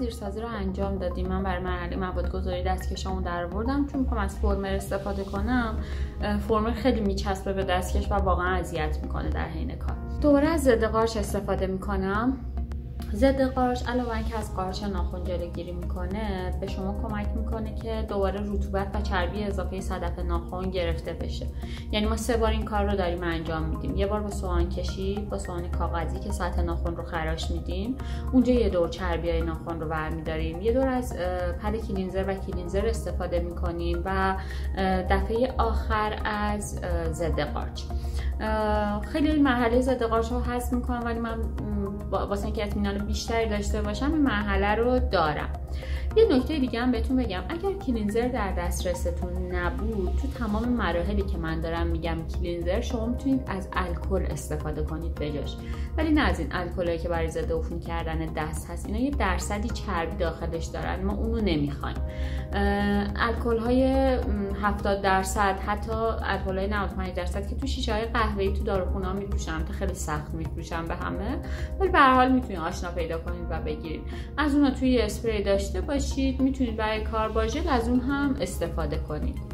زیرسازی رو انجام دادیم. من برای مرحله مواد گذاری دستکشامو در آوردم. چون می‌خوام از فرمر استفاده کنم فرمر خیلی میچسبه به دستکش و واقعا اذیت می‌کنه در حین کار. دوباره از ضد قارچ استفاده می‌کنم. ضد قارچ علاوه اینکه از قارچ ناخن جلوگیری می‌کنه به شما کمک می‌کنه که دوباره رطوبت و چربی اضافه صدف ناخن گرفته بشه. یعنی ما سه بار این کار رو داریم انجام میدیم. یه بار با سوان کشی با سوان کاغذی که سطح ناخن رو خراش میدیم اونجا یه دور چربی های ناخن رو برمیداریم. یه دور از پد کلینزر و کلینزر استفاده می‌کنیم و دفعه آخر از ضد قارچ. خیلی مرحله ضد قارچ رو حذف می‌کنم ولی من واسه اینکه اطمینان بیشتری داشته باشم این مرحله رو دارم. یه نکته دیگه هم بهتون بگم. اگر کلینزر در دسترستون نبود تو تمام مراحلی که من دارم میگم کلینزر شما می‌تونید از الکل استفاده کنید بجاش ولی نه از این الکلایی که برای ضد عفونی کردن دست هست. اینا یه درصدی چربی داخلش دارن. ما اونو نمی‌خوایم. الکل های 70 درصد حتی الکل های 95 درصد که تو شیشه های قهوه‌ای تو داروخونه ها میفروشن. تا خیلی سخت میفروشن به همه. ولی به هر حال می‌تونید آشنا پیدا کنید و بگیرید. از اونها توی اسپری داشته باشید. می‌تونید برای کار باژل از اون هم استفاده کنید.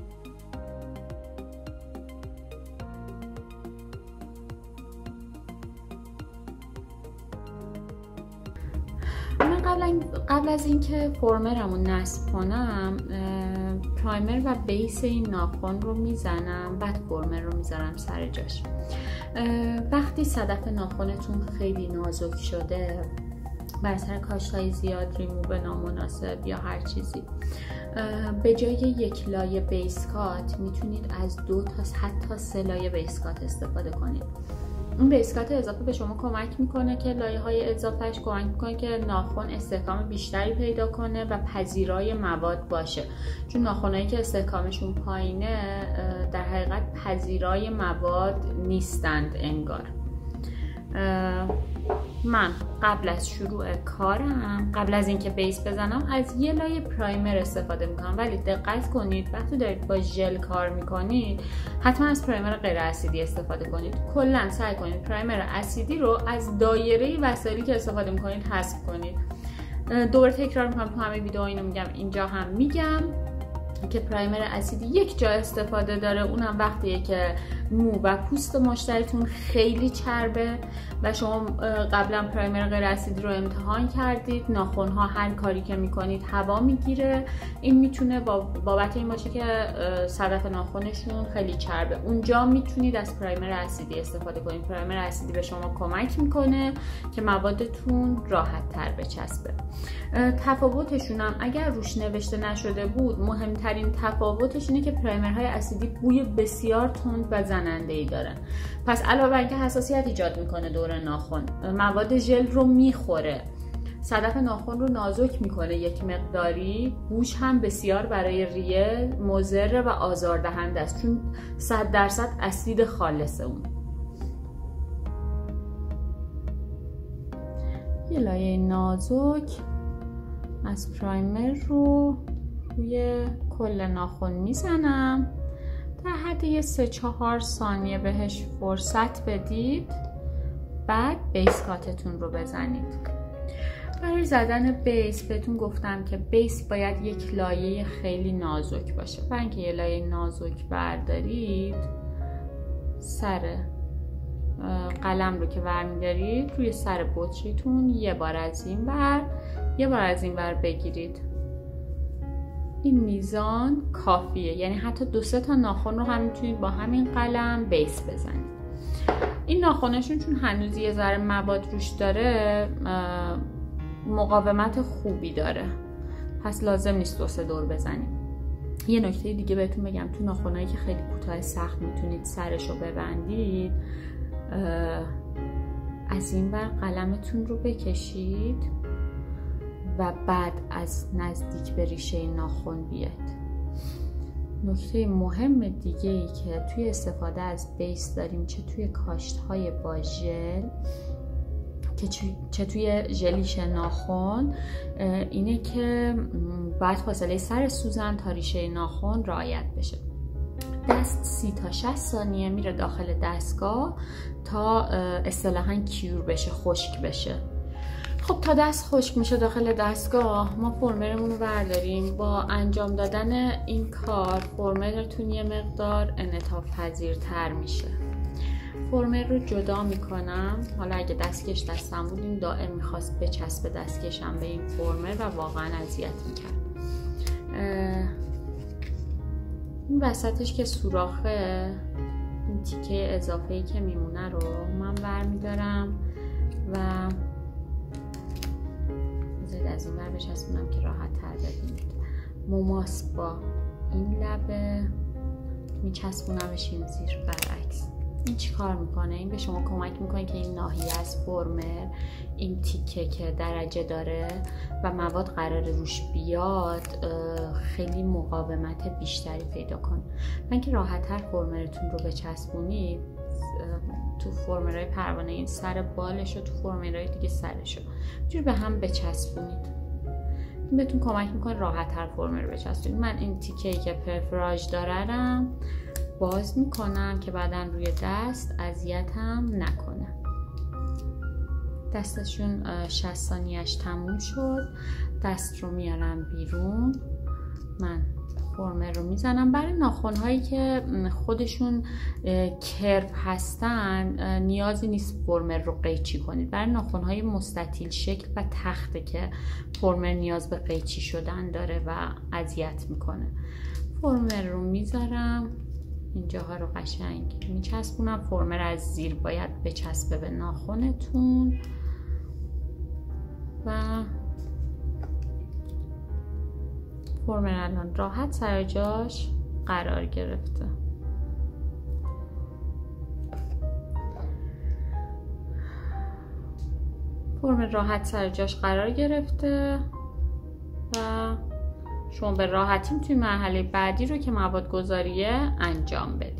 قبل, قبل از اینکه فرمرم رو نصب کنم پرایمر و بیس این ناخن رو می‌زنم. بعد فرمر رو می‌ذارم سر جاش. وقتی صدف ناخنتون خیلی نازک شده بر سر کاشت های زیاد ریموو نامناسب یا هر چیزی. به جای یک لایه بیسکات می‌تونید از دو تا حتی سه لایه بیسکات استفاده کنید. این بیسکات اضافه به شما کمک می‌کنه که لایه های اضافهش کمک می‌کنه که ناخن استحکام بیشتری پیدا کنه و پذیرای مواد باشه. چون ناخنهایی که استحکامشون پایینه در حقیقت پذیرای مواد نیستند انگار. من قبل از شروع کارم قبل از اینکه بیس بزنم از یه لایه پرایمر استفاده می‌کنم. ولی دقت کنید وقتی دارید با ژل کار می‌کنید حتما از پرایمر غیر اسیدی استفاده کنید. کلا سعی کنید پرایمر اسیدی رو از دایره وسایلی که استفاده می‌کنید حذف کنید. دوباره تکرار می‌کنم تو همه ویدیو اینو میگم اینجا هم میگم. که پرایمر اسیدی یک جا استفاده داره. اونم وقتیه که مو و پوست مشتریتون خیلی چربه و شما قبلا پرایمر غیر اسیدی رو امتحان کردید. ناخن ها هر کاری که می‌کنید هوا می‌گیره. این می‌تونه بابت این باشه که صدف ناخنشون خیلی چربه. اونجا می‌تونید از پرایمر اسیدی استفاده کنید. پرایمر اسیدی به شما کمک می‌کنه که موادتون راحت تر بچسبه تفاوتشون هم اگر روش نوشته نشده بود مهمترین تفاوتش اینه که پرایمرهای اسیدی بوی بسیار تند و زننده ای دارن. پس علاوه اینکه حساسیت ایجاد می‌کنه دور ناخن مواد ژل رو می‌خوره. صدف ناخن رو نازک می‌کنه. یک مقداری بوش هم بسیار برای ریه مضر و آزاردهنده است چون صد درصد اسید خالصه اون. یه لایه نازک از پرایمر رو روی کل ناخن می‌زنم. در حد یه سه چهار ثانیه بهش فرصت بدید. بعد بیس کاتتون رو بزنید. برای زدن بیس بهتون گفتم که بیس باید یک لایه خیلی نازک باشه. برای اینکه یه لایه نازک بردارید سر قلم رو که برمیدارید روی سر بطریتون یه بار از این بر یه بار از این بر بگیرید. این میزان کافیه. یعنی حتی دو سه تا ناخن رو هم می‌تونید با همین قلم بیس بزنید این ناخنشون چون هنوز یه ذره مواد روش داره مقاومت خوبی داره. پس لازم نیست دو سه دور بزنیم. یه نکته دیگه بهتون بگم. تو ناخنهایی که خیلی کوتاه سخت می‌تونید سرش رو ببندید از این ور قلمتون رو بکشید. و بعد از نزدیک به ریشه ناخن بیاد. نکته مهم دیگه ای که توی استفاده از بیس داریم چه توی کاشت های با ژل که چه توی ژلیش ناخن اینه که باید فاصله سر سوزن تا ریشه ناخن رعایت بشه. دست سی تا 60 ثانیه میره داخل دستگاه تا اصطلاحا کیور بشه خشک بشه. خب تا دست خشک میشه داخل دستگاه ما فرمرمون رو برداریم. با انجام دادن این کار فرمرتون یه مقدار انعطاف پذیرتر میشه. فرمر رو جدا می‌کنم. حالا اگه دستکش دستم بود این دائم می‌خواست بچسب دستکشم به این فرمر و واقعا اذیت می‌کرد. این وسطش که سوراخه این تیکه اضافه ای که میمونه رو من برمیدارم و از این بر بچسبونم که راحت تر ببینید. مماس با این لبه. میچسبونمش این زیر برعکس. این چی کار می‌کنه؟ این به شما کمک می‌کنه که این ناحیه از فرمر این تیکه که درجه داره و مواد قرار روش بیاد خیلی مقاومت بیشتری پیدا کنه. من که راحتتر فرمرتون رو بچسبونید تو فرمرهای پروانه این سر بالش و تو فرمرهای دیگه سرش رو به هم بچسبونید. این بهتون کمک می‌کنه راحت تر فرمر رو بچسبونید. من این تیکه که پرفراج دارم باز می‌کنم که بعدا روی دست اذیتم نکنه. دستشون شستانیش تموم شد. دست رو میارم بیرون. من فرمه رو می‌زنم. برای ناخون هایی که خودشون کرپ هستن نیازی نیست فرمر رو قیچی کنید. برای ناخون های مستطیل شکل و تخته که فرمر نیاز به قیچی شدن داره و اذیت می‌کنه. فرمر رو می‌ذارم. اینجاها رو قشنگ میچسبونم. فرمر از زیر باید بچسبه به ناخونتون. فرمر الان راحت سر جاش قرار گرفته. فرم راحت سر جاش قرار گرفته و شما به راحتی می‌تونید مرحله بعدی رو که مواد گذاریه انجام بدید.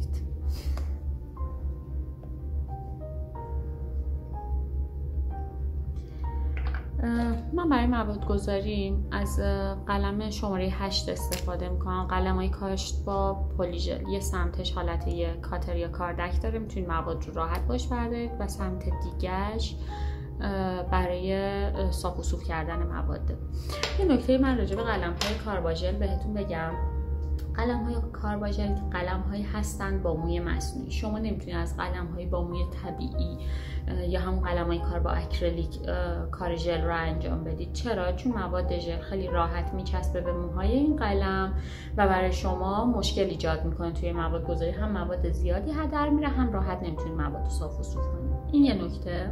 من برای مواد گذاری از قلم شماره 8 استفاده می‌کنم. قلم های کاشت با پولیژل یه سمتش حالت یه کاتر یا کاردک داره می‌تونید مواد رو راحت باش بردارید. و سمت دیگهش برای صاف و صوف کردن مواد. یه نکته من راجع به قلم های کارباژل بهتون بگم. قلم های کارباژل قلم هایی هستند با موی مصنوعی. شما نمی‌تونید از قلم های با موی طبیعی یا همون قلم های کار با اکریلیک کار ژل رو انجام بدید. چرا؟ چون مواد ژل خیلی راحت میچسبه به موهای این قلم و برای شما مشکل ایجاد می‌کنه. توی مواد گذاری هم مواد زیادی هدر میره هم راحت نمی‌تونید مواد رو صاف و صوف کنید. این یه نکته.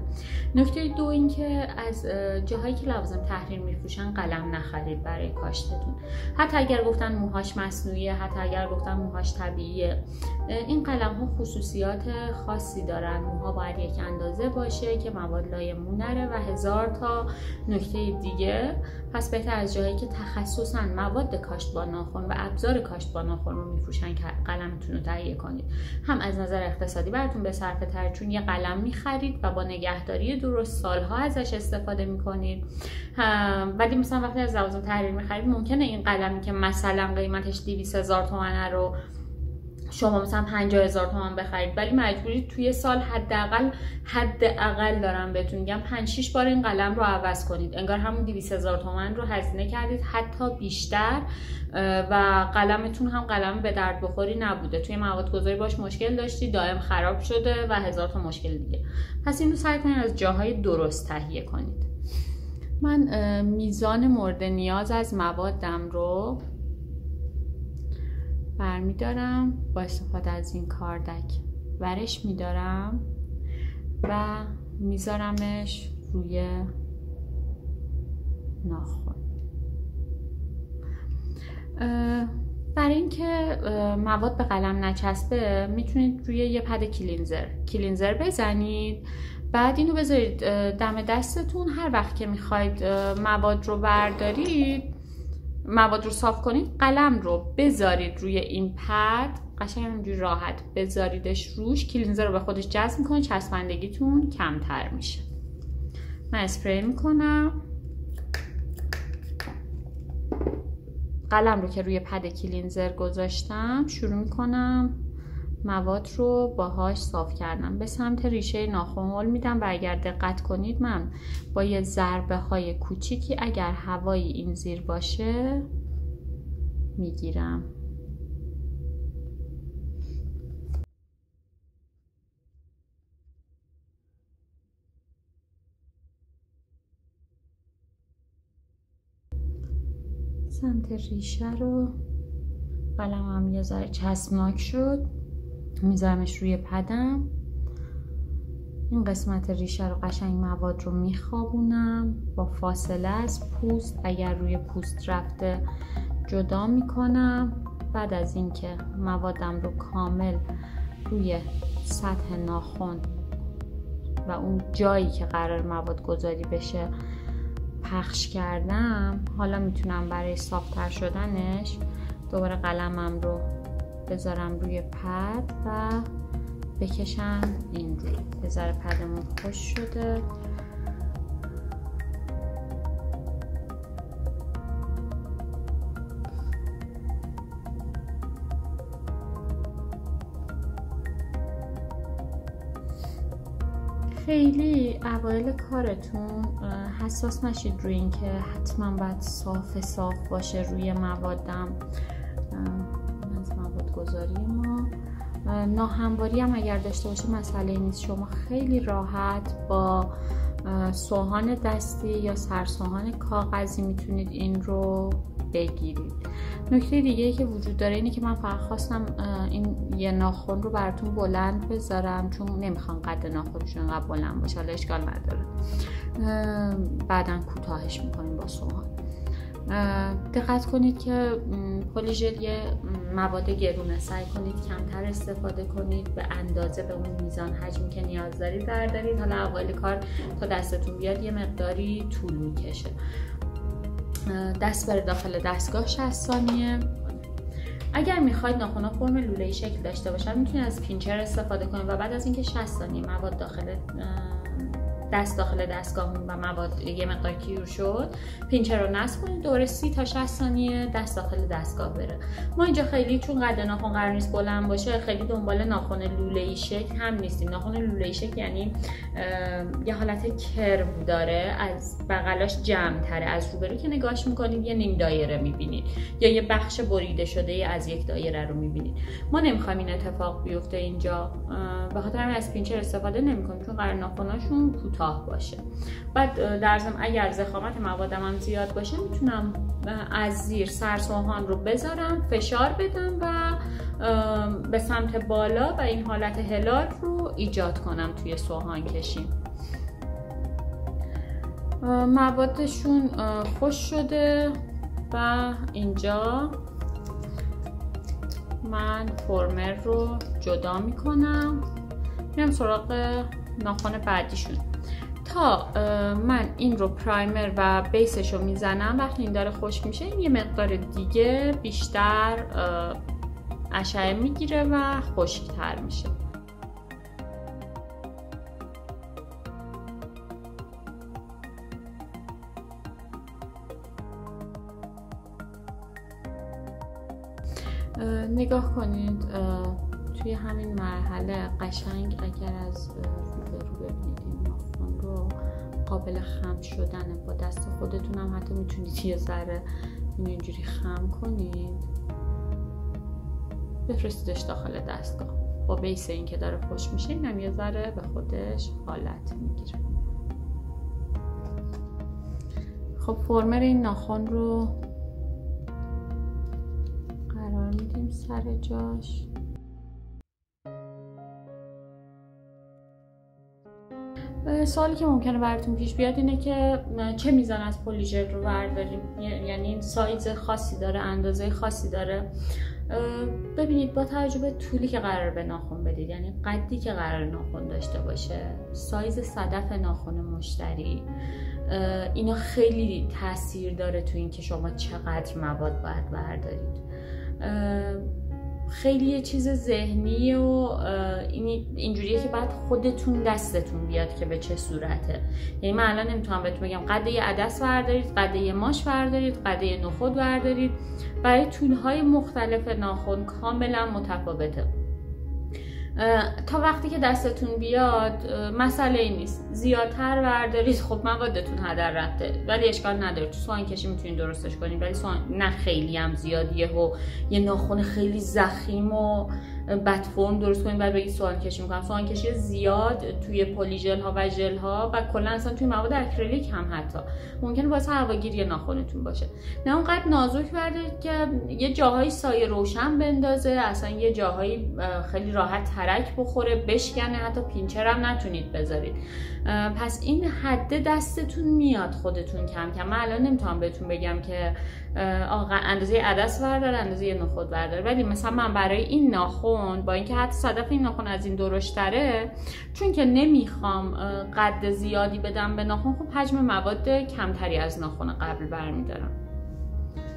نکته دو اینکه از جاهایی که لوازم تحریر میفروشن قلم نخرید برای کاشتتون. حتی اگر گفتن موهاش مصنوعیه حتی اگر گفتن موهاش طبیعیه. این قلم ها خصوصیات خاصی دارن. موها باید یک اندازه باشه که مواد لایه مو نره و هزار تا نکته دیگه. پس بهتر از جاهایی که تخصصا مواد کاشت با ناخن و ابزار کاشت با ناخن رو میفروشن قلمتون رو تهیه کنید. هم از نظر اقتصادی براتون به صرفه تر چون یه قلم می‌خرید و با نگهداری درست سالها ازش استفاده می‌کنید. ولی مثلا وقتی از لوازم تحریر می‌خرید ممکنه این قلمی که مثلا قیمتش 200 هزار تومنه رو شما مثلا 50 هزار تومان بخرید ولی مجبورید توی سال حداقل حداقل دارم بهتون میگم 5 6 بار این قلم رو عوض کنید. انگار همون 200 هزار تومان رو هزینه کردید حتی بیشتر و قلمتون هم قلم به درد بخوری نبوده. توی مواد گذاری باش مشکل داشتی دائم خراب شده و هزار تا مشکل دیگه. پس اینو سعی کنید از جاهای درست تهیه کنید. من میزان مورد نیاز از موادم رو برمیدارم با استفاده از این کاردک ورش میدارم و میذارمش روی ناخن. برای اینکه مواد به قلم نچسبه می‌تونید روی یه پد کلینزر کلینزر بزنید. بعد اینو بذارید دم دستتون هر وقت که می‌خواید مواد رو بردارید مواد رو صاف کنید قلم رو بذارید روی این پد قشنگ اینجوری راحت بذاریدش روش. کلینزر رو به خودش جذب می‌کنه چسبندگیتون کمتر میشه. من اسپری می‌کنم. قلم رو که روی پد کلینزر گذاشتم شروع می‌کنم. مواد رو باهاش صاف کردم. به سمت ریشه ناخن هل میدم و اگر دقت کنید من با یه ضربه های کوچیکی اگر هوایی این زیر باشه می‌گیرم. سمت ریشه رو قلمم یه ذره چسبناک شد. میذارمش روی پدم. این قسمت ریشه رو قشنگ مواد رو میخوابونم. با فاصله از پوست اگر روی پوست رفته جدا می‌کنم. بعد از اینکه موادم رو کامل روی سطح ناخن و اون جایی که قرار مواد گذاری بشه پخش کردم حالا می‌تونم برای صافتر شدنش دوباره قلمم رو بذارم روی پد و بکشم این روی بذاره پدمون خوش شده. خیلی اوایل کارتون حساس نشید روی اینکه حتما باید صاف صاف باشه روی موادم. گذاری ما. ناهمواری هم اگر داشته باشه مسئله نیست. شما خیلی راحت با سوهان دستی یا سرسوهان کاغذی می‌تونید این رو بگیرید. نکته دیگه ای که وجود داره اینه که من فقط خواستم این یه ناخن رو براتون بلند بذارم چون نمی‌خوام قد ناخنشون انقدر بلند باشه. حالا اشکال نداره. بعدا کوتاهش می‌کنیم با سوهان. دقت کنید که پلیژل یه مواد گرونه سعی کنید کمتر استفاده کنید به اندازه به اون میزان حجمی که نیاز دارید بردارید. حالا اول کار تا دستتون بیاد یه مقداری طول می‌کشه. دست بره داخل دستگاه 60 ثانیه. اگر می‌خواید ناخونا فرم لوله شکل داشته باشن می‌تونید از pincher استفاده کنید و بعد از اینکه 60 ثانیه مواد داخل دست داخل دستگاهمون و مواد یه مقدار cure شد. pincher رو نصب کنید دوره 30 تا 60 ثانیه دست داخل دستگاه بره. ما اینجا خیلی چون قد ناخن قرار نیست بلند باشه خیلی دنبال ناخن لوله ای شکل هم نیستیم. ناخن لوله ای شکل یعنی یه حالت کرو داره از بغلاش جمع تره. از روبرو که نگاش می‌کنید یه نیم دایره می‌بینید. یا یه بخش بریده شده از یک دایره رو می‌بینید. ما نمی‌خوایم این اتفاق بیفته اینجا. به خاطر از پینچر استفاده نمی‌کنیم چون قرار ناخناشون کوتاه باشه. بعد در ضمن اگر زخامت موادم هم زیاد باشه می‌تونم از زیر سرسوهان رو بذارم فشار بدم و به سمت بالا و این حالت هلال رو ایجاد کنم توی سوهان کشیم موادشون خوش شده و اینجا من فرمر رو جدا می‌کنم. میرم سراغ ناخن بعدیشون. تا من این رو پرایمر و بیسش رو می‌زنم وقتی این داره خشک میشه این یه مقدار دیگه بیشتر اشعه می‌گیره و خشکتر میشه. نگاه کنید توی همین مرحله قشنگ اگر از رو ببینید. قابل خم شدنه با دست خودتون هم حتی می‌تونید یه ذره اینجوری خم کنید. بفرستیدش داخل دستگاه. با بیس این که داره خوش میشه اینم یه ذره به خودش حالت می‌گیره. خب فرمر این ناخن رو قرار میدیم سر جاش. سوالی که ممکنه براتون پیش بیاد اینه که چه میزان از پلیژل رو برداریم؟ یعنی سایز خاصی داره اندازه خاصی داره. ببینید با توجه به طولی که قرار به ناخن بدید یعنی قدی که قرار ناخن داشته باشه سایز صدف ناخن مشتری اینا خیلی تاثیر داره تو اینکه شما چقدر مواد باید بردارید. خیلی یه چیز ذهنی و اینجوریه که بعد خودتون دستتون بیاد که به چه صورته. یعنی من الان نمی‌تونم بهتون بگم قده یه عدس بردارید قده یه ماش بردارید قده یه نخود بردارید. برای طولهای مختلف ناخن کاملا متفاوته. تا وقتی که دستتون بیاد مسئله ای نیست. زیادتر بردارید خب موادتون هدر رفته. ولی اشکال نداره. تو سوان کشی می‌تونید درستش کنید ولی سوان نه خیلی هم زیادیه و یه ناخون خیلی ضخیم و بد فرم درست کنید بعد بگید سوهان کشی می‌کنم. سوهان کشی زیاد توی polygel ها و ژل ها و کلا اصلا توی مواد اکریلیک هم حتی. ممکنه واسه هواگیری ناخونتون باشه. نه اونقدر نازک برده که یه جاهایی سایه روشن بندازه اصلا یه جاهایی خیلی راحت ترک بخوره بشکنه حتی pincher هم نتونید بذارید. پس این حد دستتون میاد خودتون کم کم. من الان نمی‌تونم بهتون بگم که اندازه عدس بردار اندازه نخود بردار ولی مثلا من برای این ناخون با اینکه حتی صدف این ناخون از این درشتره چون که نمی‌خوام قد زیادی بدم به ناخون خب حجم مواد کمتری از ناخون قبل برمیدارم.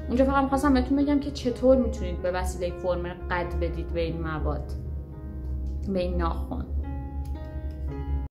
اونجا فقط خواستم بهتون بگم که چطور می‌تونید به وسیله فرم قد بدید به این مواد به این ناخون